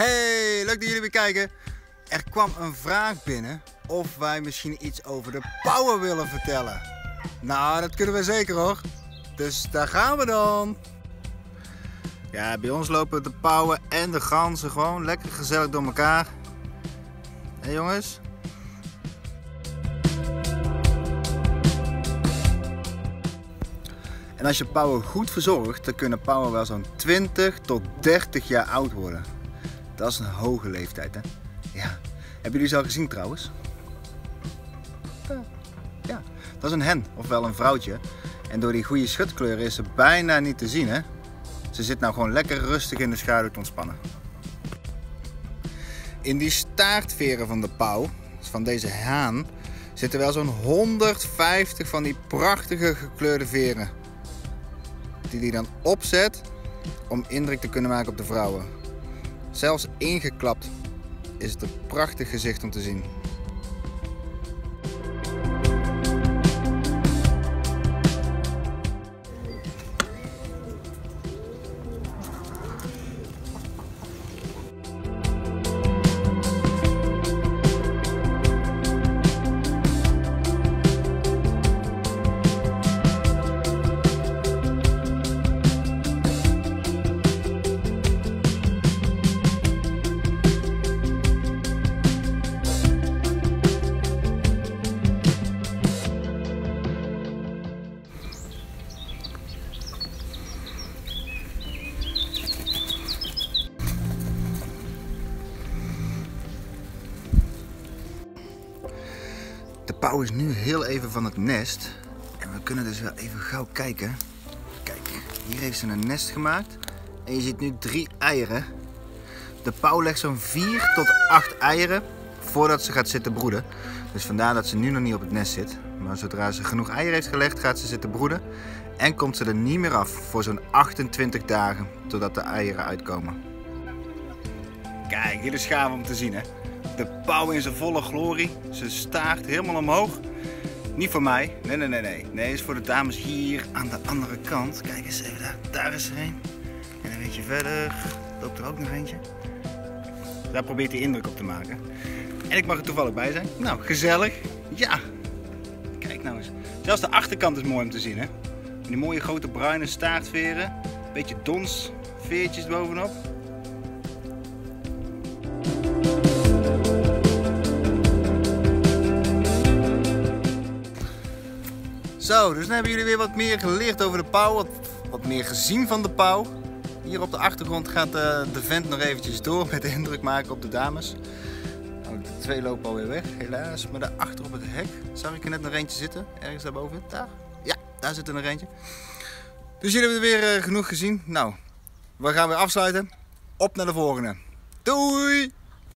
Hey, leuk dat jullie weer kijken. Er kwam een vraag binnen of wij misschien iets over de pauwen willen vertellen. Nou, dat kunnen we zeker hoor. Dus daar gaan we dan. Ja, bij ons lopen de pauwen en de ganzen gewoon lekker gezellig door elkaar. Hé jongens? En als je pauwen goed verzorgt, dan kunnen pauwen wel zo'n 20 tot 30 jaar oud worden. Dat is een hoge leeftijd, hè? Ja. Hebben jullie ze al gezien trouwens? Ja, dat is een hen, ofwel een vrouwtje. En door die goede schutkleur is ze bijna niet te zien, hè? Ze zit nou gewoon lekker rustig in de schaduw te ontspannen. In die staartveren van de pauw, van deze haan, zitten wel zo'n 150 van die prachtige gekleurde veren. Die hij dan opzet om indruk te kunnen maken op de vrouwen. Zelfs ingeklapt is het een prachtig gezicht om te zien. De pauw is nu heel even van het nest. En we kunnen dus wel even gauw kijken. Kijk, hier heeft ze een nest gemaakt. En je ziet nu drie eieren. De pauw legt zo'n 4 tot 8 eieren voordat ze gaat zitten broeden. Dus vandaar dat ze nu nog niet op het nest zit. Maar zodra ze genoeg eieren heeft gelegd, gaat ze zitten broeden. En komt ze er niet meer af voor zo'n 28 dagen, totdat de eieren uitkomen. Kijk, dit is gaaf om te zien hè. De pauw in zijn volle glorie. Ze staart helemaal omhoog. Niet voor mij. Nee, nee, nee, nee. Nee, is voor de dames hier aan de andere kant. Kijk eens even daar. Daar is er een. En een beetje verder loopt er ook nog eentje. Daar probeert hij indruk op te maken. En ik mag er toevallig bij zijn. Nou, gezellig. Ja. Kijk nou eens. Zelfs de achterkant is mooi om te zien, hè. Die mooie grote bruine staartveren. Beetje dons veertjes bovenop. Zo, dus dan hebben jullie weer wat meer geleerd over de pauw, wat, meer gezien van de pauw. Hier op de achtergrond gaat de, de vent nog eventjes door met de indruk maken op de dames. Nou, de twee lopen alweer weg, helaas. Maar daarachter op het hek zag ik er net nog eentje zitten, ergens daarboven. Daar, ja, daar zit er nog eentje. Dus jullie hebben er weer uh, genoeg gezien. Nou, we gaan weer afsluiten. Op naar de volgende. Doei!